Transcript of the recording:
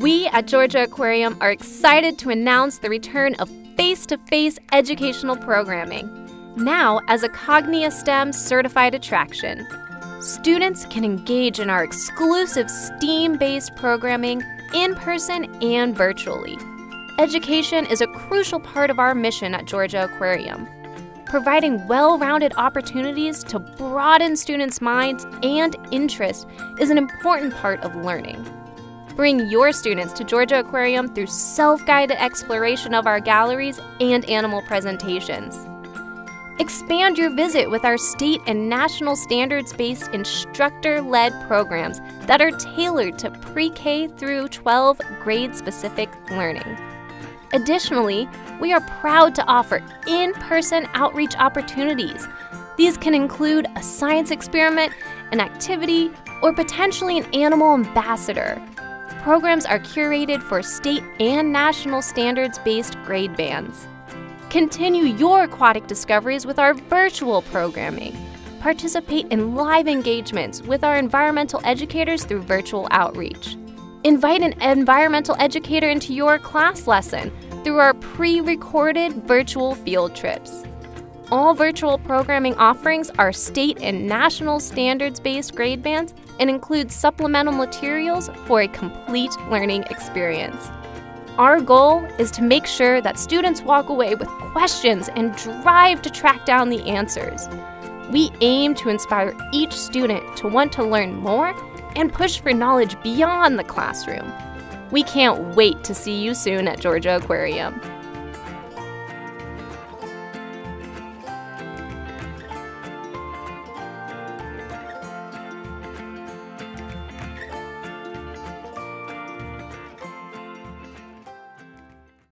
We at Georgia Aquarium are excited to announce the return of face to face educational programming, now as a Cognia STEM certified attraction. Students can engage in our exclusive STEAM based programming in person and virtually. Education is a crucial part of our mission at Georgia Aquarium. Providing well rounded opportunities to broaden students' minds and interest is an important part of learning. Bring your students to Georgia Aquarium through self guided exploration of our galleries and animal presentations. Expand your visit with our state and national standards based instructor led programs that are tailored to pre K through 12 grade specific learning. Additionally, we are proud to offer in person outreach opportunities. These can include a science experiment, an activity, or potentially an animal ambassador. Programs are curated for state and national standards based grade bands. Continue your aquatic discoveries with our virtual programming. Participate in live engagements with our environmental educators through virtual outreach. Invite an environmental educator into your class lesson through our pre recorded virtual field trips. All virtual programming offerings are state and national standards based grade bands and include supplemental materials for a complete learning experience. Our goal is to make sure that students walk away with questions and drive to track down the answers. We aim to inspire each student to want to learn more and push for knowledge beyond the classroom. We can't wait to see you soon at Georgia Aquarium.